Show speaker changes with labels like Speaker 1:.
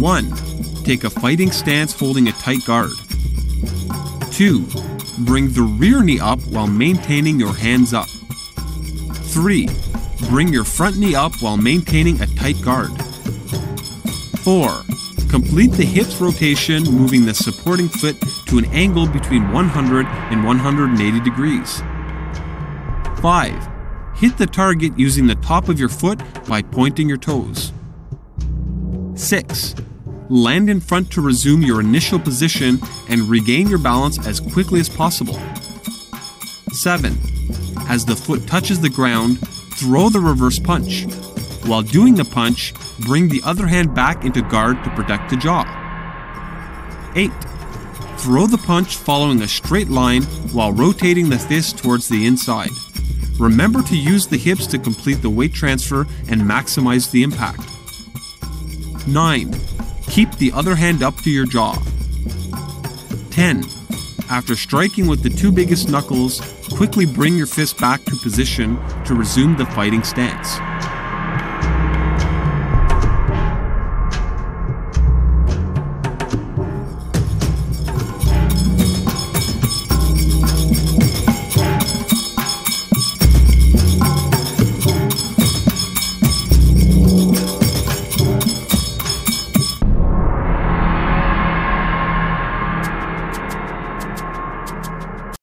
Speaker 1: 1. Take a fighting stance holding a tight guard. 2. Bring the rear knee up while maintaining your hands up. 3. Bring your front knee up while maintaining a tight guard. 4. Complete the hips rotation, moving the supporting foot to an angle between 100 and 180 degrees. 5. Hit the target using the top of your foot by pointing your toes. 6. Land in front to resume your initial position and regain your balance as quickly as possible. 7. As the foot touches the ground, throw the reverse punch. While doing the punch, bring the other hand back into guard to protect the jaw. 8. Throw the punch following a straight line while rotating the fist towards the inside. Remember to use the hips to complete the weight transfer and maximize the impact. 9. Keep the other hand up to your jaw. 10. After striking with the two biggest knuckles, quickly bring your fist back to position to resume the fighting stance.